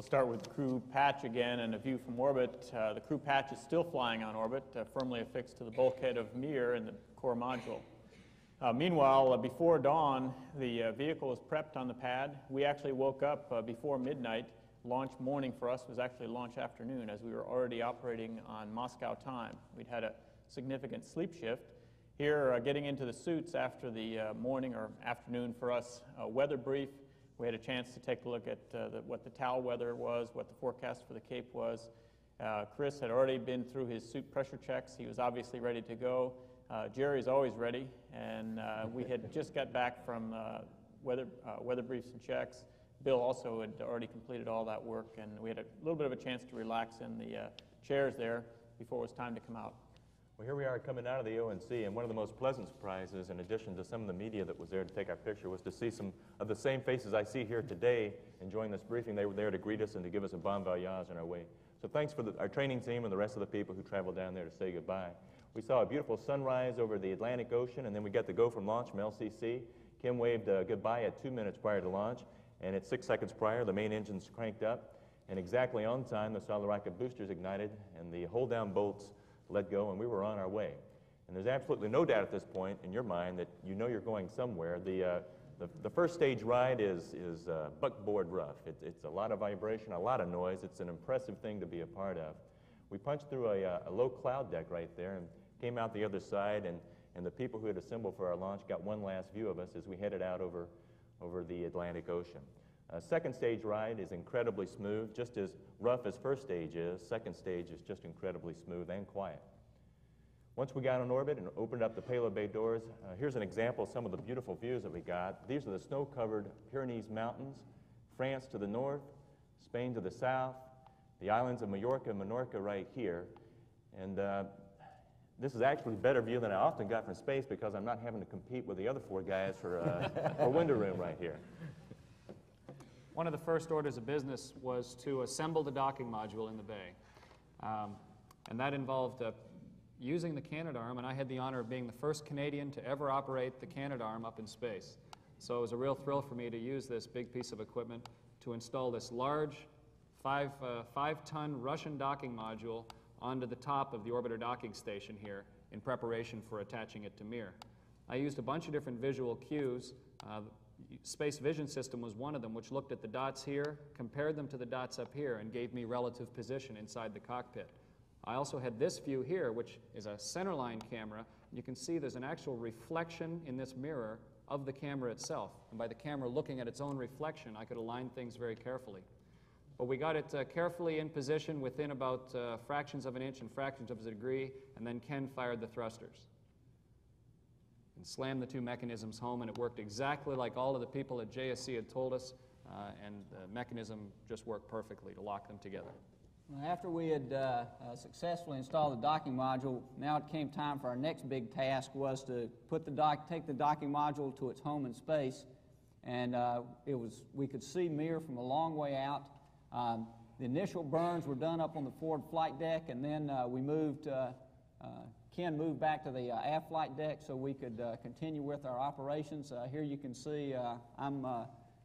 We'll start with the crew patch again and a view from orbit. Uh, the crew patch is still flying on orbit, uh, firmly affixed to the bulkhead of Mir in the core module. Uh, meanwhile, uh, before dawn, the uh, vehicle was prepped on the pad. We actually woke up uh, before midnight. Launch morning for us was actually launch afternoon as we were already operating on Moscow time. We'd had a significant sleep shift. Here, getting into the suits after the morning or afternoon for us weather brief, we had a chance to take a look at uh, the, what the TAL weather was, what the forecast for the Cape was. Uh, Chris had already been through his suit pressure checks. He was obviously ready to go. Uh, Jerry's always ready, and uh, we had just got back from uh, weather, uh, weather briefs and checks. Bill also had already completed all that work, and we had a little bit of a chance to relax in the chairs there before it was time to come out. Well, here we are coming out of the ONC, and one of the most pleasant surprises, in addition to some of the media that was there to take our picture, was to see some of the same faces I see here today enjoying this briefing. They were there to greet us and to give us a bon voyage on our way. So thanks for the, our training team and the rest of the people who traveled down there to say goodbye. We saw a beautiful sunrise over the Atlantic Ocean, and then we got to go from launch from LCC. Kim waved uh, goodbye at two minutes prior to launch, and at six seconds prior, the main engines cranked up. And exactly on time, the solid rocket boosters ignited, and the hold down bolts let go, and we were on our way. And there's absolutely no doubt at this point in your mind that you know you're going somewhere. The, uh, the, the, first stage ride is, is uh, buckboard rough. It, it's a lot of vibration, a lot of noise. It's an impressive thing to be a part of. We punched through a, uh, a low cloud deck right there and came out the other side, and, and the people who had assembled for our launch got one last view of us as we headed out over, over the Atlantic Ocean. Uh, second stage ride is incredibly smooth, just as rough as first stage is. Second stage is just incredibly smooth and quiet. Once we got on orbit and opened up the payload bay doors, uh, here's an example of some of the beautiful views that we got. These are the snow-covered Pyrenees Mountains, France to the north, Spain to the south, the islands of Mallorca and Menorca right here. And uh, this is actually a better view than I often got from space because I'm not having to compete with the other four guys for, uh, for window room right here. One of the first orders of business was to assemble the docking module in the bay. Um, and that involved uh, using the Canadarm, and I had the honor of being the first Canadian to ever operate the Canadarm up in space. So it was a real thrill for me to use this big piece of equipment to install this large five, uh, five ton Russian docking module onto the top of the orbiter docking station here in preparation for attaching it to Mir. I used a bunch of different visual cues. Uh, Space Vision System was one of them, which looked at the dots here, compared them to the dots up here, and gave me relative position inside the cockpit. I also had this view here, which is a centerline camera. You can see there's an actual reflection in this mirror of the camera itself. And by the camera looking at its own reflection, I could align things very carefully. But we got it uh, carefully in position within about uh, fractions of an inch and fractions of a degree, and then Ken fired the thrusters and slammed the two mechanisms home, and it worked exactly like all of the people at JSC had told us, uh, and the mechanism just worked perfectly to lock them together. After we had uh, uh, successfully installed the docking module, now it came time for our next big task was to put the dock, take the docking module to its home in space, and uh, it was we could see Mir from a long way out. Um, the initial burns were done up on the forward flight deck, and then uh, we moved uh, uh, Ken moved back to the uh, aft flight deck so we could uh, continue with our operations. Uh, here you can see uh, I'm uh,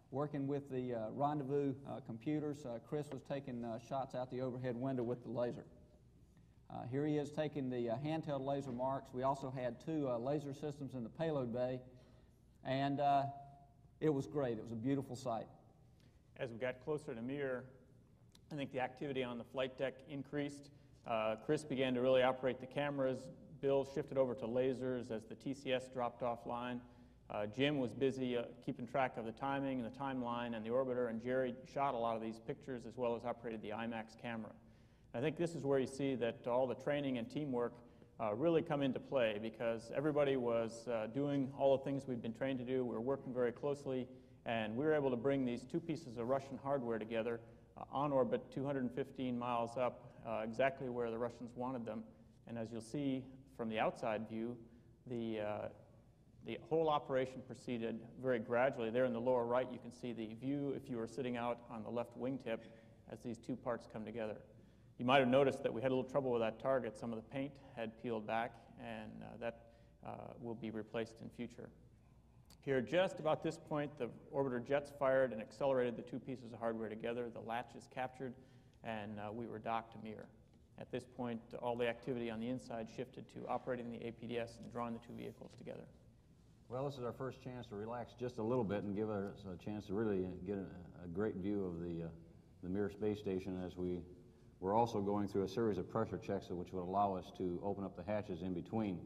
working with the rendezvous computers. Chris was taking shots out the overhead window with the laser. here he is taking the handheld laser marks. We also had two laser systems in the payload bay, and it was great. It was a beautiful sight. As we got closer to Mir, I think the activity on the flight deck increased. Uh, Chris began to really operate the cameras. Bill shifted over to lasers as the TCS dropped offline. Uh, Jim was busy uh, keeping track of the timing and the timeline and the orbiter, and Jerry shot a lot of these pictures as well as operated the IMAX camera. I think this is where you see that all the training and teamwork uh, really come into play because everybody was uh, doing all the things we've been trained to do. We were working very closely, and we were able to bring these two pieces of Russian hardware together uh, on orbit 215 miles up uh, exactly where the Russians wanted them. And as you'll see from the outside view, the, uh, the whole operation proceeded very gradually. There in the lower right, you can see the view if you were sitting out on the left wingtip as these two parts come together. You might have noticed that we had a little trouble with that target. Some of the paint had peeled back, and uh, that uh, will be replaced in future. Here, just about this point, the orbiter jets fired and accelerated the two pieces of hardware together. The latch is captured, and uh, we were docked to Mir. At this point, all the activity on the inside shifted to operating the APDS and drawing the two vehicles together. Well, this is our first chance to relax just a little bit and give us a chance to really get a, a great view of the, uh, the Mir space station as we we're also going through a series of pressure checks which would allow us to open up the hatches in between.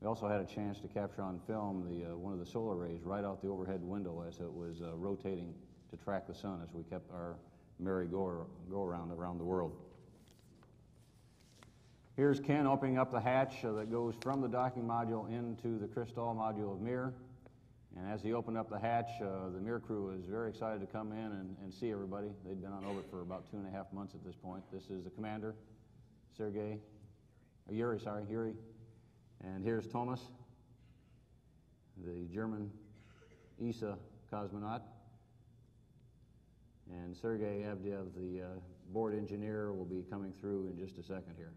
We also had a chance to capture on film the, uh, one of the solar arrays right out the overhead window as it was uh, rotating to track the sun as we kept our merry go, go around around the world. Here's Ken opening up the hatch uh, that goes from the docking module into the Crystal module of Mir. And as he opened up the hatch, uh, the Mir crew was very excited to come in and, and see everybody. They'd been on orbit for about two and a half months at this point. This is the commander, Sergei, uh, Yuri, sorry, Yuri. And here's Thomas, the German ESA cosmonaut. And Sergey Avdeyev, the uh, board engineer, will be coming through in just a second here.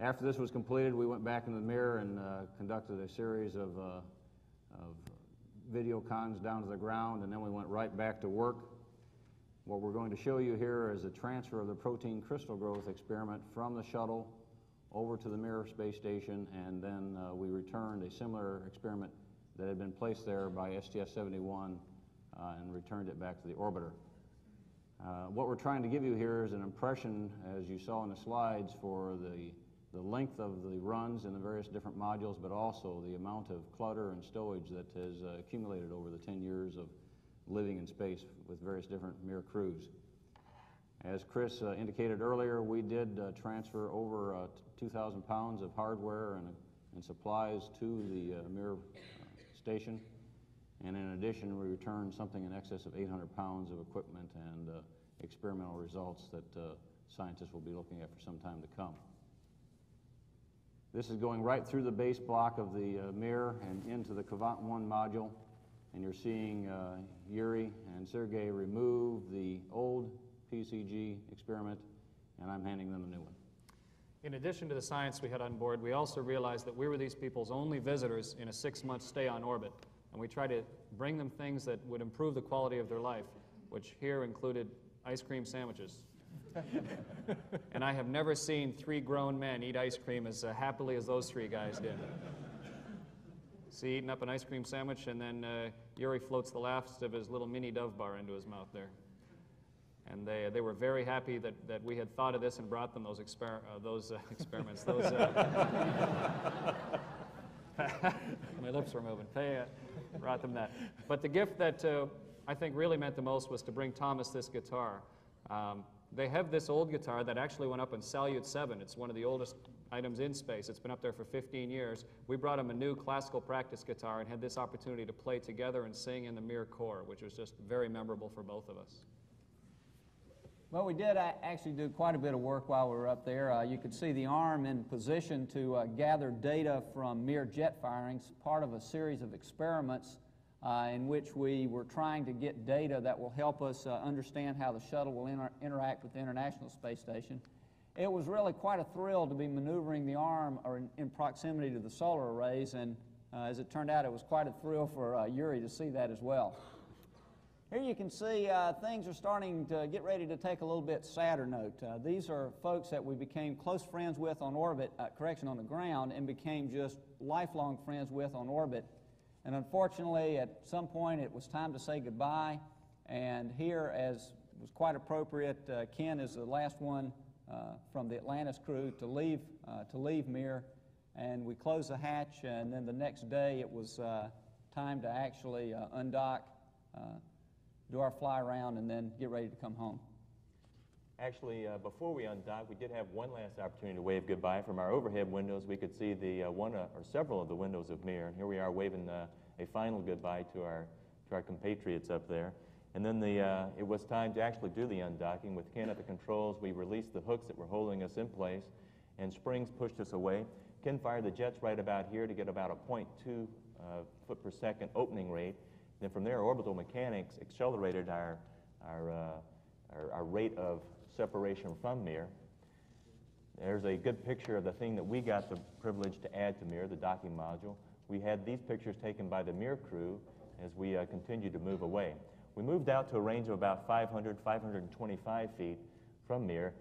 After this was completed, we went back into the Mir and uh, conducted a series of, uh, of video cons down to the ground, and then we went right back to work. What we're going to show you here is a transfer of the protein crystal growth experiment from the shuttle over to the Mir space station, and then uh, we returned a similar experiment that had been placed there by STS-71 uh, and returned it back to the orbiter. Uh, what we're trying to give you here is an impression, as you saw in the slides, for the the length of the runs in the various different modules, but also the amount of clutter and stowage that has uh, accumulated over the 10 years of living in space with various different Mir crews. As Chris uh, indicated earlier, we did uh, transfer over uh, 2,000 pounds of hardware and, and supplies to the uh, Mir uh, station. And in addition, we returned something in excess of 800 pounds of equipment and experimental results that scientists will be looking at for some time to come. This is going right through the base block of the uh, Mir and into the Kvant 1 module. And you're seeing uh, Yuri and Sergey remove the old PCG experiment, and I'm handing them a new one. In addition to the science we had on board, we also realized that we were these people's only visitors in a six-month stay on orbit. And we tried to bring them things that would improve the quality of their life, which here included ice cream sandwiches and I have never seen three grown men eat ice cream as uh, happily as those three guys did. See, eating up an ice cream sandwich, and then uh, Yuri floats the last of his little mini Dove bar into his mouth there. And they, they were very happy that, that we had thought of this and brought them those, exper uh, those uh, experiments. Those, uh, my lips were moving. They uh, brought them that. But the gift that I think really meant the most was to bring Thomas this guitar. Um, they have this old guitar that actually went up in Salyut 7. It's one of the oldest items in space. It's been up there for 15 years. We brought him a new classical practice guitar and had this opportunity to play together and sing in the Mir core, which was just very memorable for both of us. Well, we did actually do quite a bit of work while we were up there. Uh, you could see the arm in position to uh, gather data from Mir jet firings, part of a series of experiments uh, in which we were trying to get data that will help us uh, understand how the shuttle will inter interact with the International Space Station. It was really quite a thrill to be maneuvering the arm or in, in proximity to the solar arrays, and uh, as it turned out, it was quite a thrill for uh, Yuri to see that as well. Here you can see uh, things are starting to get ready to take a little bit sadder note. Uh, these are folks that we became close friends with on orbit, correction, on the ground, and became just lifelong friends with on orbit and unfortunately, at some point, it was time to say goodbye. And here, as was quite appropriate, uh, Ken is the last one uh, from the Atlantis crew to leave, uh, to leave Mir. And we closed the hatch, and then the next day it was uh, time to actually uh, undock, uh, do our fly around, and then get ready to come home. Actually, uh, before we undocked, we did have one last opportunity to wave goodbye. From our overhead windows, we could see the uh, one uh, or several of the windows of Mir, and here we are waving uh, a final goodbye to our to our compatriots up there. And then the, uh, it was time to actually do the undocking. With Ken at the controls, we released the hooks that were holding us in place, and springs pushed us away. Ken fired the jets right about here to get about a 0.2 uh, foot per second opening rate. Then from there, orbital mechanics accelerated our, our, our, our rate of separation from Mir. There's a good picture of the thing that we got the privilege to add to Mir, the docking module. we had these pictures taken by the Mir crew as we uh, continued to move away. We moved out to a range of about 500, 525 feet from Mir.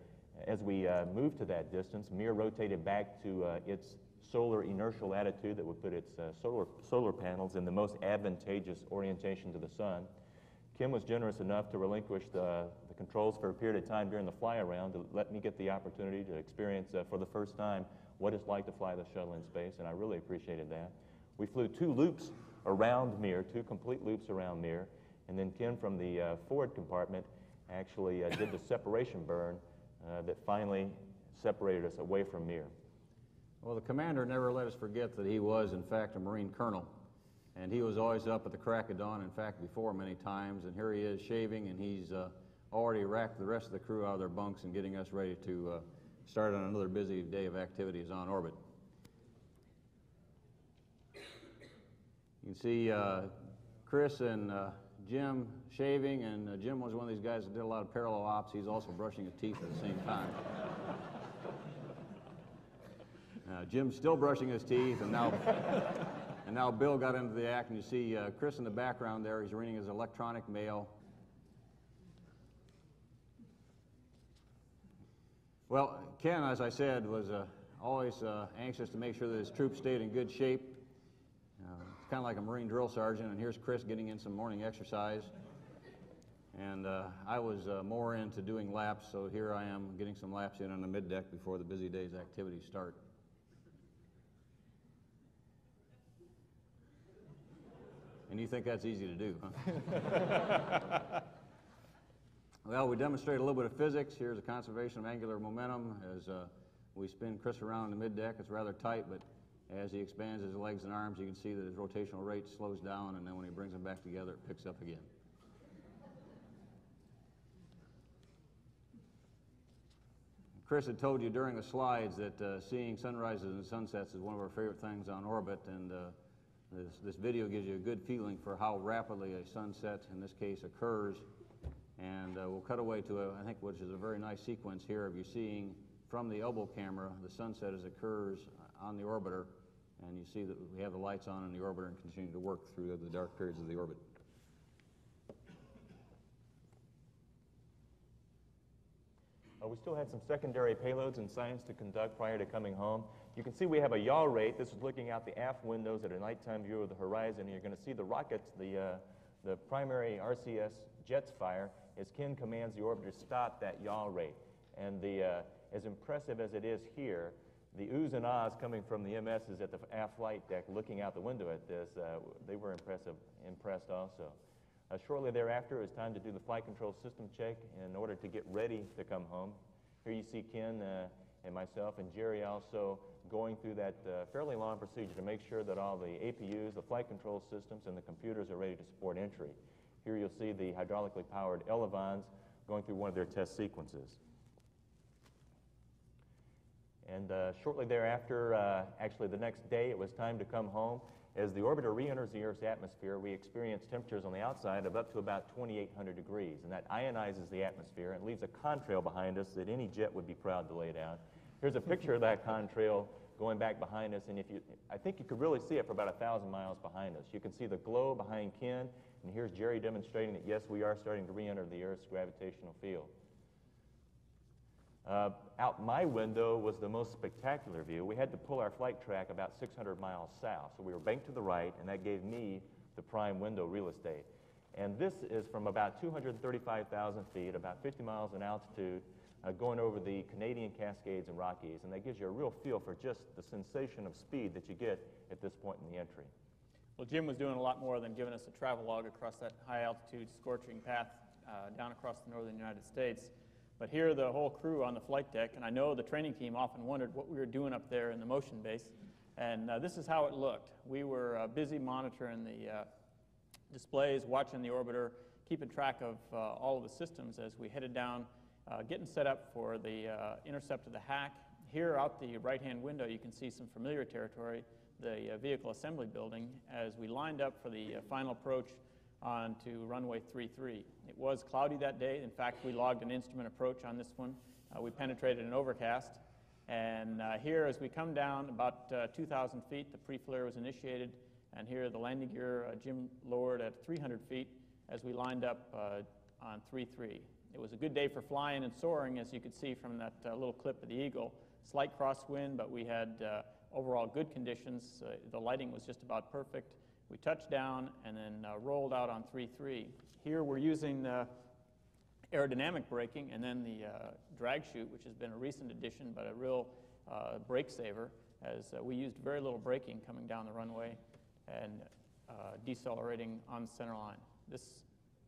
As we uh, moved to that distance, Mir rotated back to uh, its solar inertial attitude that would put its uh, solar, solar panels in the most advantageous orientation to the sun. Ken was generous enough to relinquish the, the controls for a period of time during the fly around to let me get the opportunity to experience uh, for the first time what it's like to fly the shuttle in space, and I really appreciated that. We flew two loops around Mir, two complete loops around Mir, and then Ken from the uh, forward compartment actually uh, did the separation burn uh, that finally separated us away from Mir. Well, the commander never let us forget that he was, in fact, a Marine colonel. And he was always up at the crack of dawn, in fact, before many times. And here he is shaving, and he's uh, already racked the rest of the crew out of their bunks and getting us ready to uh, start on another busy day of activities on orbit. You can see uh, Chris and uh, Jim shaving, and uh, Jim was one of these guys that did a lot of parallel ops. He's also brushing his teeth at the same time. Uh, Jim's still brushing his teeth, and now, and now Bill got into the act, and you see uh, Chris in the background there. He's reading his electronic mail. Well, Ken, as I said, was uh, always uh, anxious to make sure that his troops stayed in good shape. Uh, it's kind of like a Marine drill sergeant, and here's Chris getting in some morning exercise. And uh, I was uh, more into doing laps, so here I am getting some laps in on the middeck before the busy day's activities start. And you think that's easy to do, huh? well, we demonstrate a little bit of physics. Here's a conservation of angular momentum. As uh, we spin Chris around in the middeck, it's rather tight, but as he expands his legs and arms, you can see that his rotational rate slows down, and then when he brings them back together, it picks up again. Chris had told you during the slides that uh, seeing sunrises and sunsets is one of our favorite things on orbit, and uh, this, this video gives you a good feeling for how rapidly a sunset, in this case, occurs. And uh, we'll cut away to, a, I think, which is a very nice sequence here of you seeing from the elbow camera the sunset as it occurs on the orbiter. And you see that we have the lights on in the orbiter and continue to work through the dark periods of the orbit. Uh, we still had some secondary payloads and science to conduct prior to coming home. You can see we have a yaw rate. This is looking out the aft windows at a nighttime view of the horizon. You're going to see the rockets, the, uh, the primary RCS jets fire as Ken commands the orbiter to stop that yaw rate. And the, uh, as impressive as it is here, the oohs and ahs coming from the MSs at the aft flight deck looking out the window at this, uh, they were impressive, impressed also. Uh, shortly thereafter, it was time to do the flight control system check in order to get ready to come home. Here you see Ken uh, and myself and Jerry also going through that uh, fairly long procedure to make sure that all the APUs, the flight control systems, and the computers are ready to support entry. Here you'll see the hydraulically powered Elevons going through one of their test sequences. And uh, shortly thereafter, uh, actually the next day, it was time to come home. As the orbiter re-enters the Earth's atmosphere, we experience temperatures on the outside of up to about 2,800 degrees, and that ionizes the atmosphere and leaves a contrail behind us that any jet would be proud to lay down. Here's a picture of that contrail going back behind us, and if you, I think you could really see it for about a thousand miles behind us. You can see the glow behind Ken, and here's Jerry demonstrating that yes, we are starting to re-enter the Earth's gravitational field. Uh, out my window was the most spectacular view. We had to pull our flight track about 600 miles south, so we were banked to the right, and that gave me the prime window real estate. And this is from about 235,000 feet, about 50 miles in altitude, uh, going over the Canadian Cascades and Rockies, and that gives you a real feel for just the sensation of speed that you get at this point in the entry. Well, Jim was doing a lot more than giving us a travel log across that high altitude scorching path uh, down across the northern United States. But here, the whole crew on the flight deck, and I know the training team often wondered what we were doing up there in the motion base. And uh, this is how it looked. We were uh, busy monitoring the uh, displays, watching the orbiter, keeping track of uh, all of the systems as we headed down, uh, getting set up for the uh, intercept of the HAC. Here, out the right-hand window, you can see some familiar territory, the vehicle assembly building, as we lined up for the final approach onto runway 33. It was cloudy that day. In fact, we logged an instrument approach on this one. Uh, we penetrated an overcast. And uh, here, as we come down about uh, 2,000 feet, the pre-flare was initiated, and here the landing gear uh, Jim lowered at 300 feet as we lined up uh, on 3-3. It was a good day for flying and soaring, as you could see from that uh, little clip of the Eagle. Slight crosswind, but we had overall good conditions. The lighting was just about perfect. We touched down and then uh, rolled out on 3-3. Here we're using the aerodynamic braking and then the uh, drag chute, which has been a recent addition, but a real uh, brake saver, as uh, we used very little braking coming down the runway and uh, decelerating on the center line. This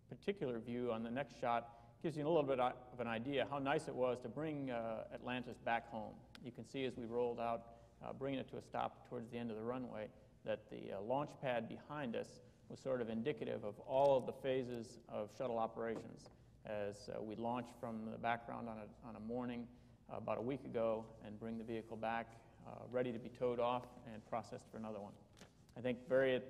particular view on the next shot gives you a little bit of an idea how nice it was to bring uh, Atlantis back home. You can see as we rolled out, bringing it to a stop towards the end of the runway, that the uh, launch pad behind us was sort of indicative of all of the phases of shuttle operations as uh, we launched from the background on a, on a morning uh, about a week ago and bring the vehicle back uh, ready to be towed off and processed for another one. I think very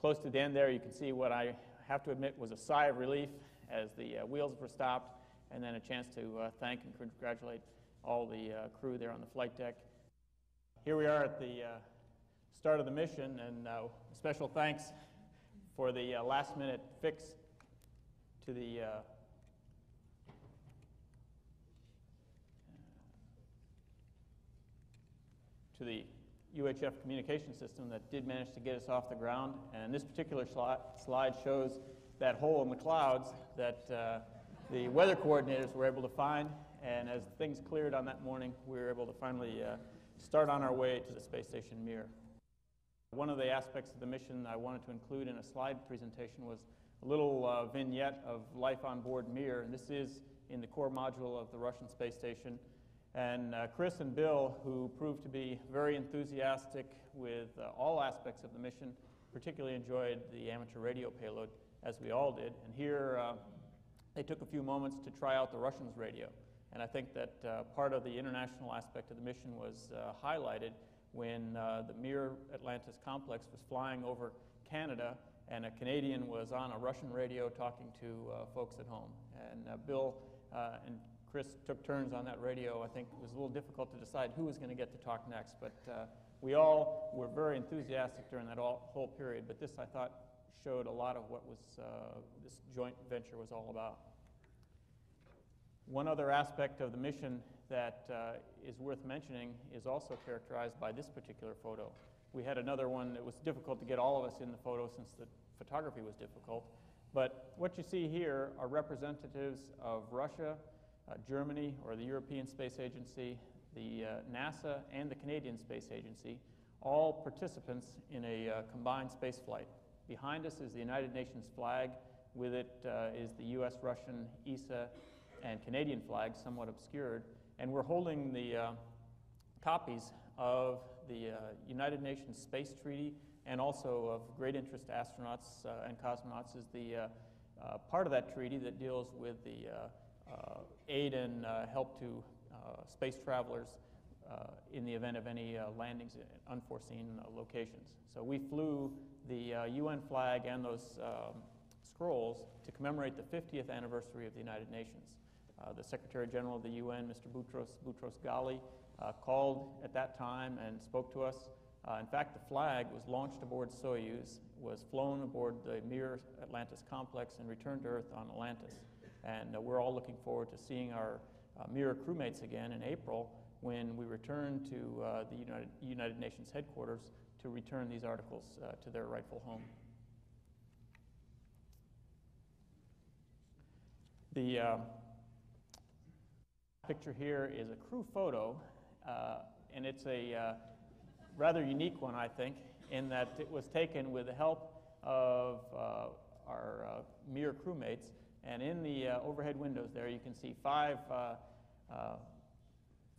close to the end there, you can see what I have to admit was a sigh of relief as the uh, wheels were stopped and then a chance to uh, thank and congratulate all the crew there on the flight deck. Here we are at the start of the mission, and uh, special thanks for the uh, last minute fix to the uh, to the UHF communication system that did manage to get us off the ground. And this particular sli- slide shows that hole in the clouds that uh, the weather coordinators were able to find. And as things cleared on that morning, we were able to finally uh, start on our way to the space station Mir. One of the aspects of the mission I wanted to include in a slide presentation was a little uh, vignette of life on board Mir. And this is in the core module of the Russian space station. And uh, Chris and Bill, who proved to be very enthusiastic with uh, all aspects of the mission, particularly enjoyed the amateur radio payload, as we all did. And here uh, they took a few moments to try out the Russians' radio. And I think that uh, part of the international aspect of the mission was uh, highlighted when uh, the Mir Atlantis complex was flying over Canada and a Canadian was on a Russian radio talking to uh, folks at home. And uh, Bill uh, and Chris took turns on that radio. I think it was a little difficult to decide who was going to get to talk next, but uh, we all were very enthusiastic during that all, whole period. But this, I thought, showed a lot of what was uh, this joint venture was all about. One other aspect of the mission that uh, is worth mentioning is also characterized by this particular photo. We had another one that was difficult to get all of us in the photo since the photography was difficult. But what you see here are representatives of Russia, uh, Germany, or the European Space Agency, the uh, NASA, and the Canadian Space Agency, all participants in a uh, combined space flight. Behind us is the United Nations flag. With it uh, is the US, Russian, ESA, and Canadian flags, somewhat obscured. And we're holding the uh, copies of the uh, United Nations Space Treaty and also of great interest to astronauts uh, and cosmonauts is the uh, uh, part of that treaty that deals with the aid and help to space travelers uh, in the event of any uh, landings in unforeseen uh, locations. So we flew the UN flag and those um, scrolls to commemorate the 50th anniversary of the United Nations. Uh, the Secretary General of the UN, Mr. Boutros Boutros Ghali, uh, called at that time and spoke to us. Uh, in fact, the flag was launched aboard Soyuz, was flown aboard the Mir Atlantis complex, and returned to Earth on Atlantis. And we're all looking forward to seeing our Mir crewmates again in April when we return to uh, the United, United Nations headquarters to return these articles uh, to their rightful home. The uh, picture here is a crew photo, uh, and it's a uh, rather unique one, I think, in that it was taken with the help of uh, our uh, Mir crewmates. And in the uh, overhead windows there, you can see five uh,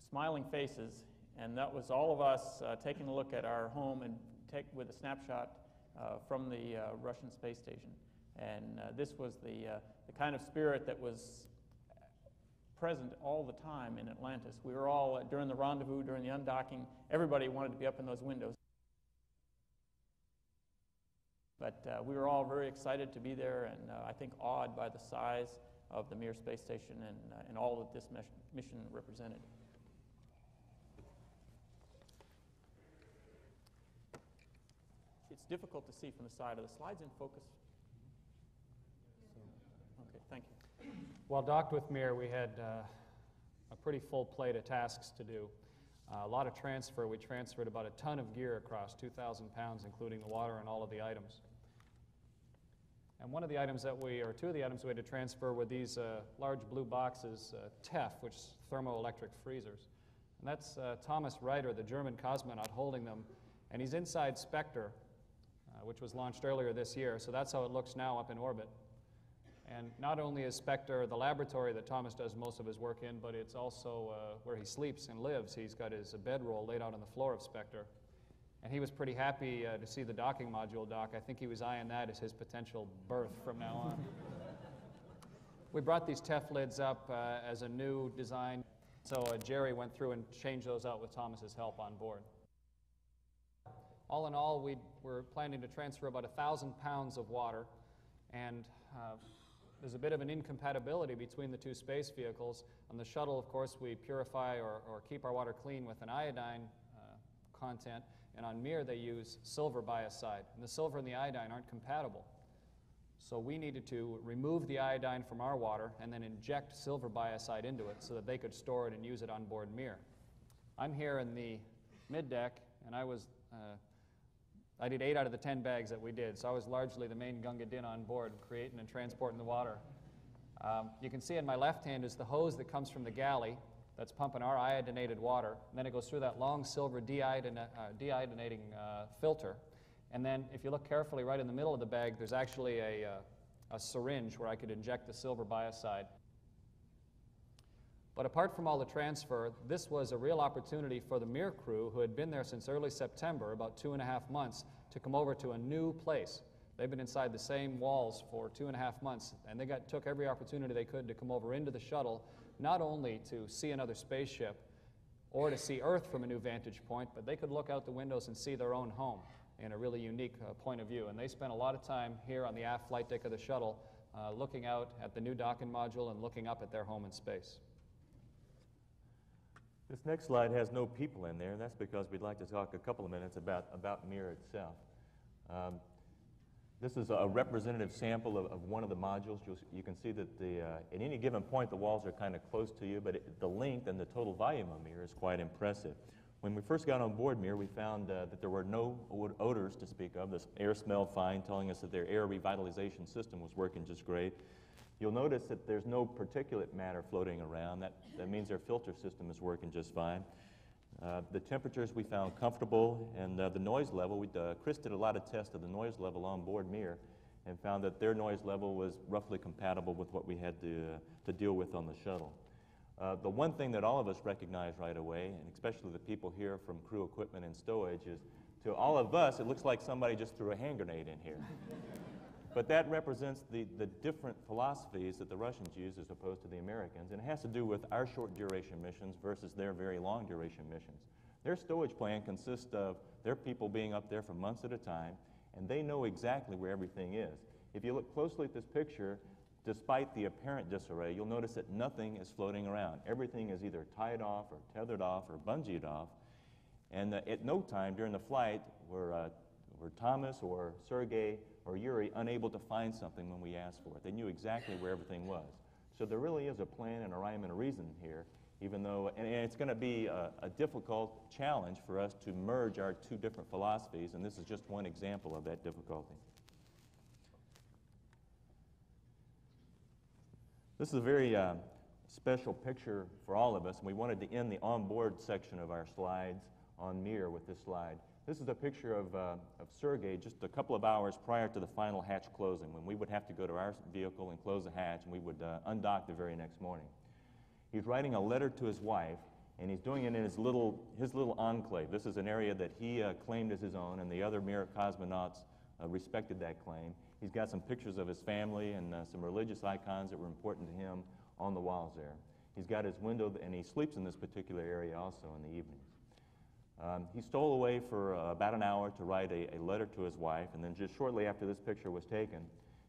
smiling faces, and that was all of us taking a look at our home and take with a snapshot from the Russian space station. And this was the, the kind of spirit that was present all the time in Atlantis. We were all, uh, during the rendezvous, during the undocking, everybody wanted to be up in those windows. But uh, we were all very excited to be there and uh, I think awed by the size of the Mir space station and, uh, and all that this mission represented. It's difficult to see from the side. of the slides in focus? Okay, thank you. While docked with Mir, we had uh, a pretty full plate of tasks to do. Uh, a lot of transfer. We transferred about a ton of gear across, 2,000 pounds, including the water and all of the items. And one of the items that we, or two of the items we had to transfer were these uh, large blue boxes, uh, TEF, which is thermoelectric freezers. And that's uh, Thomas Reiter, the German cosmonaut, holding them. And he's inside Spektr, uh, which was launched earlier this year. So that's how it looks now up in orbit. And not only is Spektr the laboratory that Thomas does most of his work in, but it's also uh, where he sleeps and lives. He's got his bedroll laid out on the floor of Spektr. And he was pretty happy uh, to see the docking module dock. I think he was eyeing that as his potential berth from now on. we brought these TEF lids up uh, as a new design. So uh, Jerry went through and changed those out with Thomas's help on board. All in all, we were planning to transfer about a thousand pounds of water, and uh, there's a bit of an incompatibility between the two space vehicles. On the shuttle, of course, we purify or, or keep our water clean with an iodine uh, content, and on Mir they use silver biocide. And the silver and the iodine aren't compatible. So we needed to remove the iodine from our water and then inject silver biocide into it so that they could store it and use it on board Mir. I'm here in the middeck, and I was uh, I did eight out of the 10 bags that we did, so I was largely the main Gunga Din on board, creating and transporting the water. Um, you can see in my left hand is the hose that comes from the galley that's pumping our iodinated water, and then it goes through that long silver uh, deiodinating uh, filter. And then, if you look carefully, right in the middle of the bag, there's actually a, uh, a syringe where I could inject the silver biocide. But apart from all the transfer, this was a real opportunity for the Mir crew, who had been there since early September, about two and a half months, to come over to a new place. They've been inside the same walls for two and a half months, and they got, took every opportunity they could to come over into the shuttle, not only to see another spaceship or to see Earth from a new vantage point, but they could look out the windows and see their own home in a really unique uh, point of view. And they spent a lot of time here on the aft flight deck of the shuttle uh, looking out at the new docking module and looking up at their home in space. This next slide has no people in there, and that's because we'd like to talk a couple of minutes about, about Mir itself. Um, this is a representative sample of, of one of the modules. You'll, you can see that the, uh, at any given point the walls are kind of close to you, but it, the length and the total volume of Mir is quite impressive. When we first got on board Mir, we found uh, that there were no odors to speak of. The air smelled fine, telling us that their air revitalization system was working just great. You'll notice that there's no particulate matter floating around. That, that means their filter system is working just fine. Uh, the temperatures we found comfortable, and uh, the noise level, we, uh, Chris did a lot of tests of the noise level on board Mir and found that their noise level was roughly compatible with what we had to, uh, to deal with on the shuttle. Uh, the one thing that all of us recognize right away, and especially the people here from crew equipment and stowage, is to all of us, it looks like somebody just threw a hand grenade in here. But that represents the, the different philosophies that the Russians use as opposed to the Americans, and it has to do with our short duration missions versus their very long duration missions. Their stowage plan consists of their people being up there for months at a time, and they know exactly where everything is. If you look closely at this picture, despite the apparent disarray, you'll notice that nothing is floating around. Everything is either tied off or tethered off or bungeed off. And uh, at no time during the flight were, uh, were Thomas or Sergei or Yuri unable to find something when we asked for it. They knew exactly where everything was. So there really is a plan and a rhyme and a reason here, even though, and, and it's going to be a, a, difficult challenge for us to merge our two different philosophies, and this is just one example of that difficulty. This is a very uh, special picture for all of us, and we wanted to end the onboard section of our slides on Mir with this slide. This is a picture of, uh, of Sergei just a couple of hours prior to the final hatch closing, when we would have to go to our vehicle and close the hatch, and we would uh, undock the very next morning. He's writing a letter to his wife, and he's doing it in his little, his little enclave. This is an area that he uh, claimed as his own, and the other Mir cosmonauts uh, respected that claim. He's got some pictures of his family and uh, some religious icons that were important to him on the walls there. He's got his window, and he sleeps in this particular area also in the evenings. Um, he stole away for uh, about an hour to write a, a, letter to his wife, and then just shortly after this picture was taken,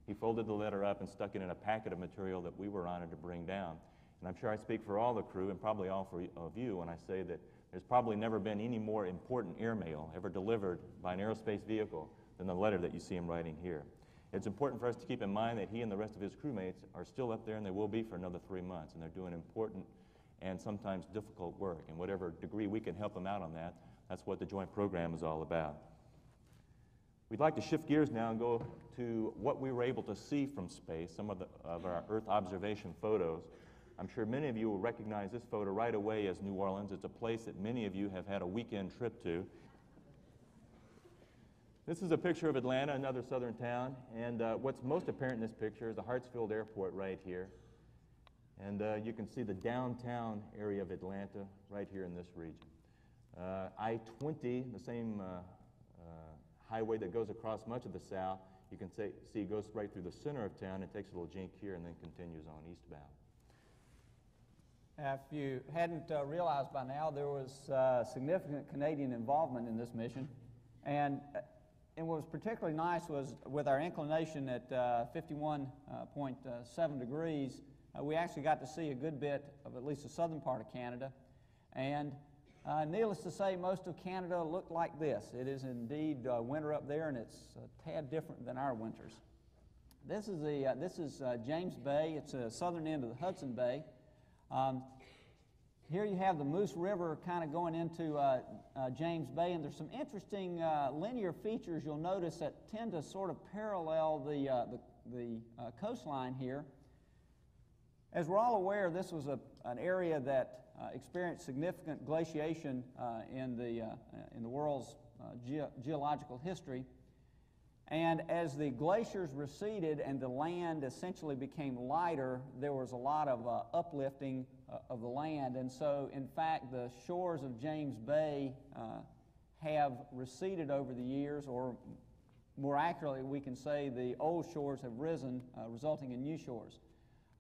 he folded the letter up and stuck it in a packet of material that we were honored to bring down. And I'm sure I speak for all the crew and probably all for, of you when I say that there's probably never been any more important airmail ever delivered by an aerospace vehicle than the letter that you see him writing here. It's important for us to keep in mind that he and the rest of his crewmates are still up there and they will be for another three months, and they're doing important and sometimes difficult work. And whatever degree we can help them out on that, that's what the joint program is all about. We'd like to shift gears now and go to what we were able to see from space, some of, the, of our Earth observation photos. I'm sure many of you will recognize this photo right away as New Orleans. It's a place that many of you have had a weekend trip to. This is a picture of Atlanta, another southern town, and uh, what's most apparent in this picture is the Hartsfield Airport right here. And uh, you can see the downtown area of Atlanta right here in this region. Uh, I-20, the same uh, uh, highway that goes across much of the south, you can say, see goes right through the center of town and takes a little jink here and then continues on eastbound. If you hadn't uh, realized by now, there was uh, significant Canadian involvement in this mission. And, uh, and what was particularly nice was with our inclination at uh, 51.7 degrees, uh, we actually got to see a good bit of at least the southern part of Canada. And uh, needless to say, most of Canada looked like this. It is indeed uh, winter up there, and it's a tad different than our winters. This is, the, uh, this is uh, James Bay. It's the southern end of the Hudson Bay. Um, here you have the Moose River kind of going into uh, uh, James Bay, and there's some interesting uh, linear features you'll notice that tend to sort of parallel the, uh, the, the coastline here. As we're all aware, this was a, an area that uh, experienced significant glaciation in, the, in the world's ge geological history. And as the glaciers receded and the land essentially became lighter, there was a lot of uh, uplifting uh, of the land. And so, in fact, the shores of James Bay uh, have receded over the years, or more accurately, we can say the old shores have risen, uh, resulting in new shores.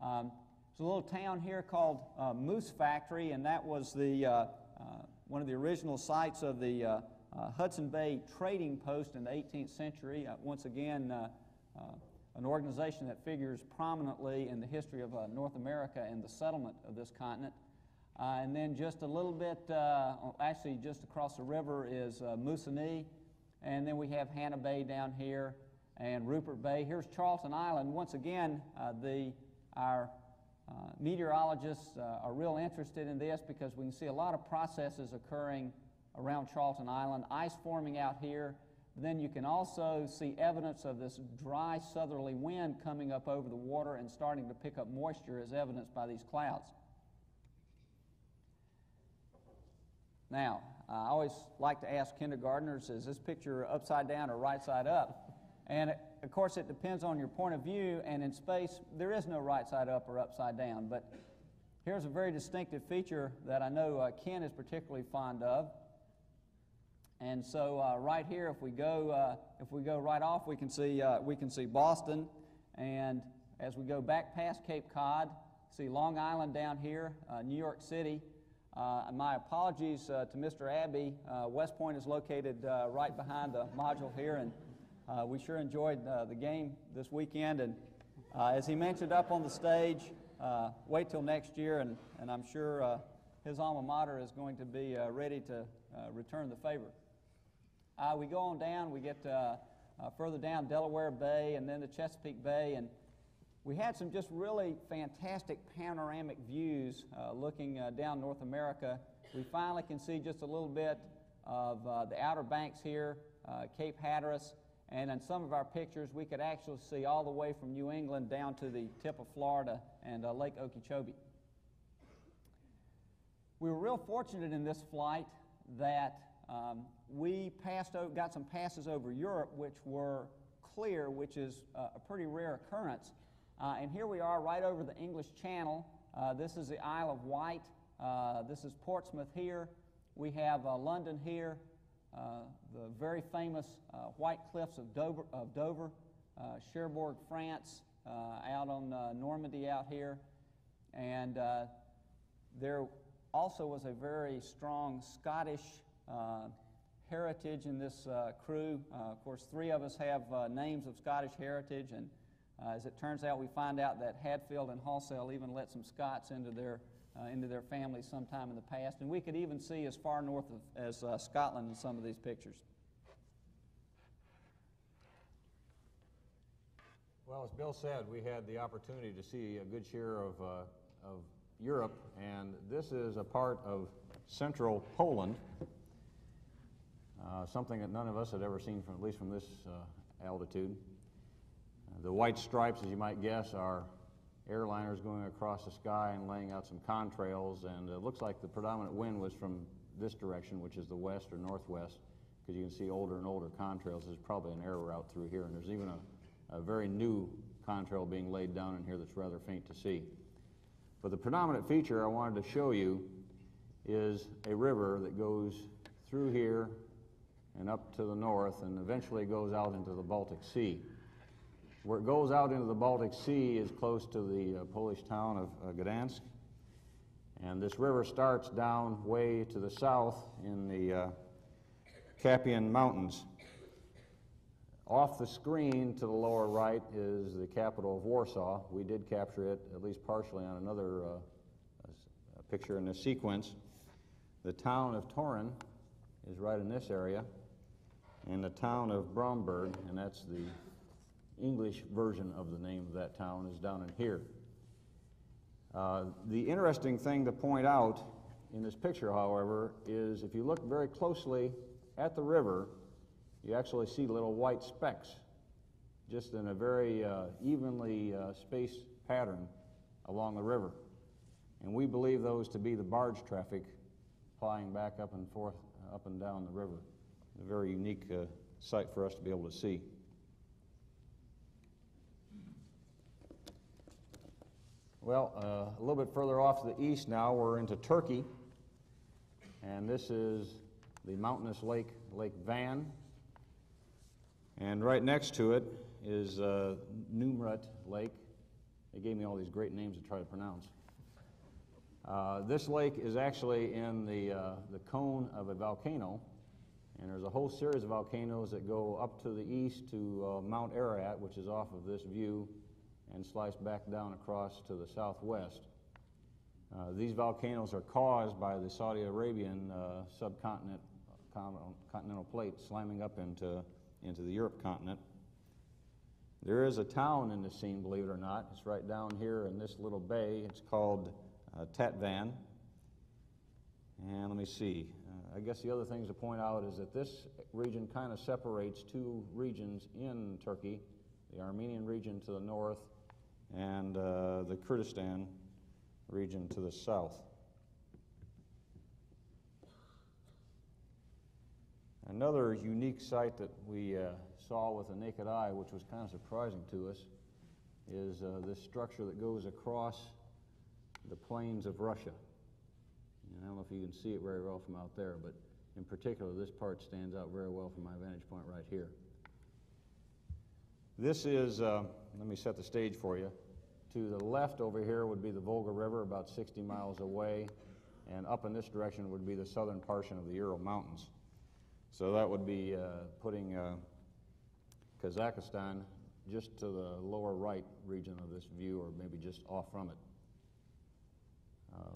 Um, there's a little town here called uh, Moose Factory, and that was the, uh, one of the original sites of the uh, Hudson Bay Trading Post in the 18th century. Uh, once again, uh, uh, an organization that figures prominently in the history of uh, North America and the settlement of this continent. and then just a little bit, actually just across the river is uh, Moosonee. And then we have Hannah Bay down here and Rupert Bay. Here's Charlton Island. Once again, the, our uh, meteorologists uh, are real interested in this because we can see a lot of processes occurring around Charlton Island, ice forming out here. Then you can also see evidence of this dry southerly wind coming up over the water and starting to pick up moisture as evidenced by these clouds. Now, I always like to ask kindergartners, is this picture upside down or right side up? And it, of course, it depends on your point of view, and in space, there is no right side up or upside down. But here's a very distinctive feature that I know uh, Ken is particularly fond of. And so uh, right here, if we go, uh, if we go right off, we can see uh, we can see Boston, and as we go back past Cape Cod, see Long Island down here, uh, New York City. Uh, my apologies to Mr. Abbey. West Point is located right behind the module here, and we sure enjoyed the game this weekend. And as he mentioned up on the stage, wait till next year, and, and I'm sure his alma mater is going to be ready to return the favor. Uh, we go on down, we get uh, uh, further down Delaware Bay and then the Chesapeake Bay, and we had some just really fantastic panoramic views uh, looking uh, down North America. We finally can see just a little bit of uh, the Outer Banks here, Cape Hatteras, and in some of our pictures, we could actually see all the way from New England down to the tip of Florida and Lake Okeechobee. We were real fortunate in this flight that um, we passed got some passes over Europe which were clear, which is uh, a pretty rare occurrence. Uh, and here we are right over the English Channel. Uh, this is the Isle of Wight. Uh, this is Portsmouth here. We have uh, London here, uh, the very famous White Cliffs of Dover, of Dover Cherbourg, France, out on Normandy out here. And there also was a very strong Scottish uh, heritage in this uh, crew. Uh, of course, three of us have names of Scottish heritage, and as it turns out, we find out that Hadfield and Halsell even let some Scots into their uh, into their families sometime in the past. And we could even see as far north of, as uh, Scotland in some of these pictures. Well, as Bill said, we had the opportunity to see a good share of, uh, of Europe, and this is a part of central Poland, uh, something that none of us had ever seen, from, at least from this uh, altitude. Uh, the white stripes, as you might guess, are airliners going across the sky and laying out some contrails, and it looks like the predominant wind was from this direction, which is the west or northwest, because you can see older and older contrails. There's probably an air route through here, and there's even a, a very new contrail being laid down in here that's rather faint to see. But the predominant feature I wanted to show you is a river that goes through here and up to the north and eventually goes out into the Baltic Sea. Where it goes out into the Baltic Sea is close to the uh, Polish town of uh, Gdansk. And this river starts down way to the south in the uh, Caspian Mountains. Off the screen to the lower right is the capital of Warsaw. We did capture it, at least partially, on another uh, picture in this sequence. The town of Torin is right in this area, and the town of Bromberg, and that's the English version of the name of that town, is down in here. Uh, the interesting thing to point out in this picture, however, is if you look very closely at the river, you actually see little white specks just in a very uh, evenly uh, spaced pattern along the river. And we believe those to be the barge traffic plying back up and forth, up and down the river. A very unique uh, sight for us to be able to see. Well, uh, a little bit further off to the east now, we're into Turkey. And this is the mountainous lake, Lake Van. And right next to it is uh, Nemrut Lake. They gave me all these great names to try to pronounce. Uh, this lake is actually in the, uh, the cone of a volcano, and there's a whole series of volcanoes that go up to the east to uh, Mount Ararat, which is off of this view, and slice back down across to the southwest. Uh, these volcanoes are caused by the Saudi Arabian uh, subcontinent continental plate slamming up into, into the Europe continent. There is a town in the scene, believe it or not. It's right down here in this little bay. It's called uh, Tatvan. And let me see. Uh, I guess the other things to point out is that this region kind of separates two regions in Turkey the Armenian region to the north and uh, the Kurdistan region to the south. Another unique sight that we uh, saw with the naked eye, which was kind of surprising to us, is uh, this structure that goes across the plains of Russia. And I don't know if you can see it very well from out there, but in particular, this part stands out very well from my vantage point right here. This is, uh, let me set the stage for you. To the left over here would be the Volga River, about 60 miles away, and up in this direction would be the southern portion of the Ural Mountains. So that would be uh, putting uh, Kazakhstan just to the lower right region of this view, or maybe just off from it. Uh,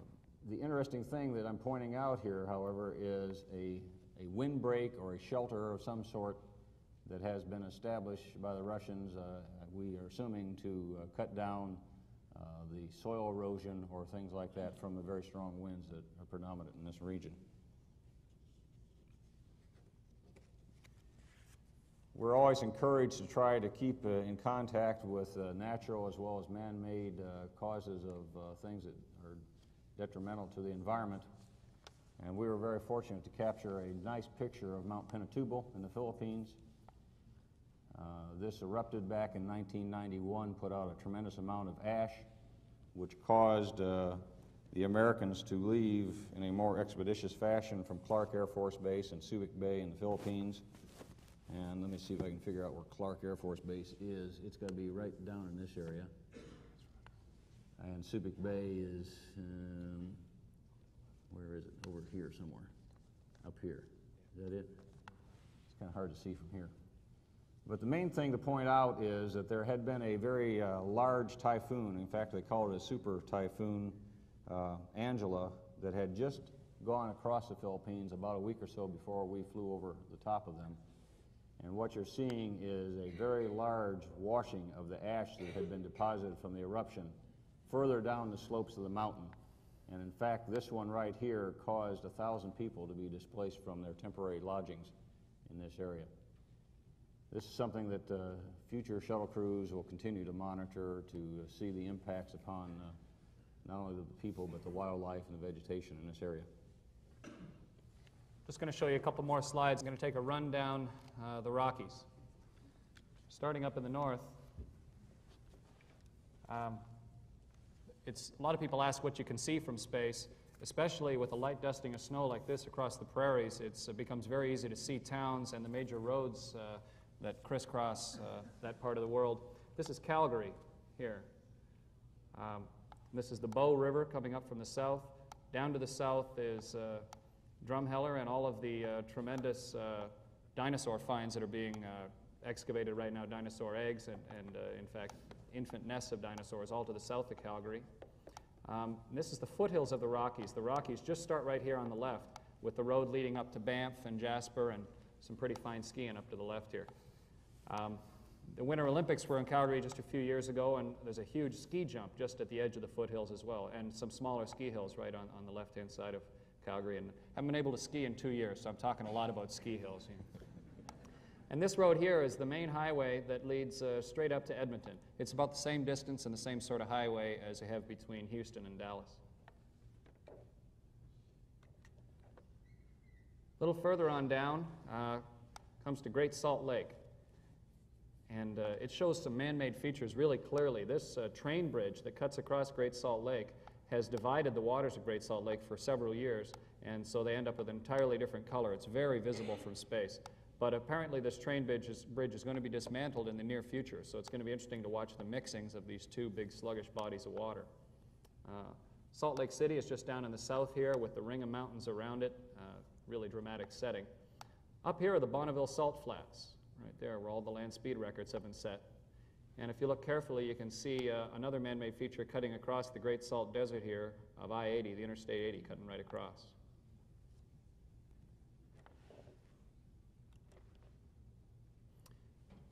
the interesting thing that I'm pointing out here, however, is a, a windbreak or a shelter of some sort that has been established by the Russians, uh, we are assuming to uh, cut down uh, the soil erosion or things like that from the very strong winds that are predominant in this region. We're always encouraged to try to keep uh, in contact with uh, natural as well as man-made uh, causes of things that are detrimental to the environment. And we were very fortunate to capture a nice picture of Mount Pinatubo in the Philippines. Uh, this erupted back in 1991, put out a tremendous amount of ash, which caused uh, the Americans to leave in a more expeditious fashion from Clark Air Force Base in Subic Bay in the Philippines. And let me see if I can figure out where Clark Air Force Base is. It's got to be right down in this area. And Subic Bay is, um, where is it? Over here somewhere. Up here. Is that it? It's kind of hard to see from here. But the main thing to point out is that there had been a very uh, large typhoon. In fact, they call it a super typhoon, uh, Angela, that had just gone across the Philippines about a week or so before we flew over the top of them. And what you're seeing is a very large washing of the ash that had been deposited from the eruption further down the slopes of the mountain. And in fact, this one right here caused a thousand people to be displaced from their temporary lodgings in this area. This is something that uh, future shuttle crews will continue to monitor to see the impacts upon uh, not only the people but the wildlife and the vegetation in this area. Just going to show you a couple more slides. I'm going to take a run down uh, the Rockies. Starting up in the north, um, it's, a lot of people ask what you can see from space, especially with a light dusting of snow like this across the prairies. It's, it becomes very easy to see towns and the major roads uh, that crisscross uh, that part of the world. This is Calgary here. Um, this is the Bow River coming up from the south. Down to the south is uh, Drumheller and all of the uh, tremendous uh, dinosaur finds that are being uh, excavated right now, dinosaur eggs and, and uh, in fact, infant nests of dinosaurs all to the south of Calgary. Um, this is the foothills of the Rockies. The Rockies just start right here on the left with the road leading up to Banff and Jasper and some pretty fine skiing up to the left here. Um, the Winter Olympics were in Calgary just a few years ago, and there's a huge ski jump just at the edge of the foothills as well, and some smaller ski hills right on, on the left-hand side of Calgary. And I haven't been able to ski in two years, so I'm talking a lot about ski hills. Here. And this road here is the main highway that leads uh, straight up to Edmonton. It's about the same distance and the same sort of highway as you have between Houston and Dallas. A little further on down uh, comes to Great Salt Lake. And uh, it shows some man-made features really clearly. This uh, train bridge that cuts across Great Salt Lake has divided the waters of Great Salt Lake for several years, and so they end up with an entirely different color. It's very visible from space. But apparently this train bridge is, bridge is going to be dismantled in the near future, so it's going to be interesting to watch the mixings of these two big sluggish bodies of water. Uh, Salt Lake City is just down in the south here with the ring of mountains around it, uh, really dramatic setting. Up here are the Bonneville Salt Flats right there where all the land speed records have been set. And if you look carefully, you can see uh, another man-made feature cutting across the Great Salt Desert here of I-80, the Interstate 80 cutting right across.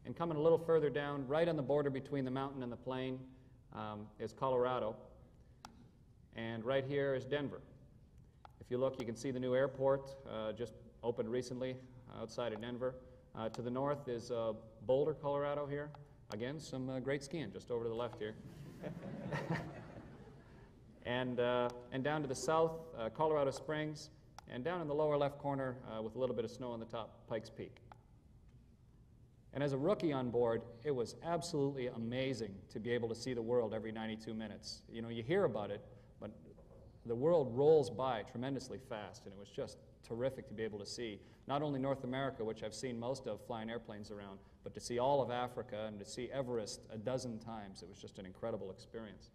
And coming a little further down, right on the border between the mountain and the plain, um, is Colorado. And right here is Denver. If you look, you can see the new airport uh, just opened recently outside of Denver. Uh, to the north is uh, Boulder, Colorado here. Again, some uh, great skiing just over to the left here. and, uh, and down to the south, uh, Colorado Springs. And down in the lower left corner, uh, with a little bit of snow on the top, Pikes Peak. And as a rookie on board, it was absolutely amazing to be able to see the world every 92 minutes. You know, you hear about it, but the world rolls by tremendously fast, and it was just terrific to be able to see not only North America, which I've seen most of flying airplanes around, but to see all of Africa and to see Everest a dozen times. It was just an incredible experience.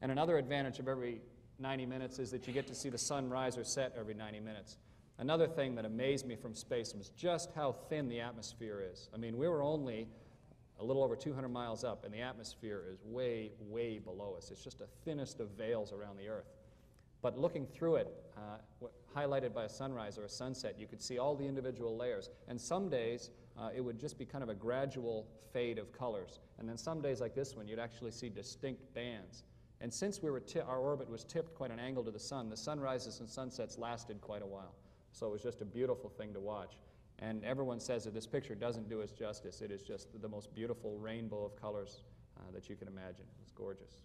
And another advantage of every 90 minutes is that you get to see the sun rise or set every 90 minutes. Another thing that amazed me from space was just how thin the atmosphere is. I mean, we were only a little over 200 miles up, and the atmosphere is way, way below us. It's just the thinnest of veils around the Earth. But looking through it, uh, highlighted by a sunrise or a sunset, you could see all the individual layers. And some days, uh, it would just be kind of a gradual fade of colors. And then some days like this one, you'd actually see distinct bands. And since we were our orbit was tipped quite an angle to the sun, the sunrises and sunsets lasted quite a while. So it was just a beautiful thing to watch. And everyone says that this picture doesn't do us justice. It is just the most beautiful rainbow of colors uh, that you can imagine. It's gorgeous.